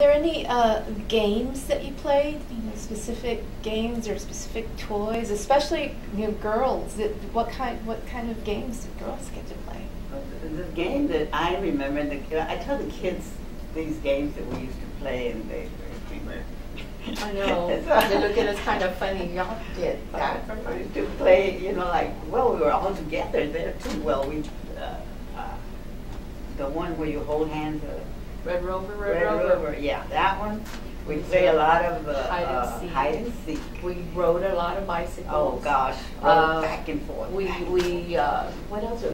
there any uh, games that you played? You know, specific games or specific toys, especially you know, girls. That, what kind? What kind of games did girls get to play? The game that I remember, the, I tell the kids these games that we used to play, and they, we were. I know. they look at us kind of funny. Y'all did that. Used to play, you know, like well, we were all together there too. Well, we uh, uh, the one where you hold hands. Uh, Red Rover, Red, Red Rover. Rover, yeah, that one. We play a lot of uh, Hide and uh, seek. hide and seek. We rode a lot of bicycles. Oh gosh, rode back and forth. We we uh, what else?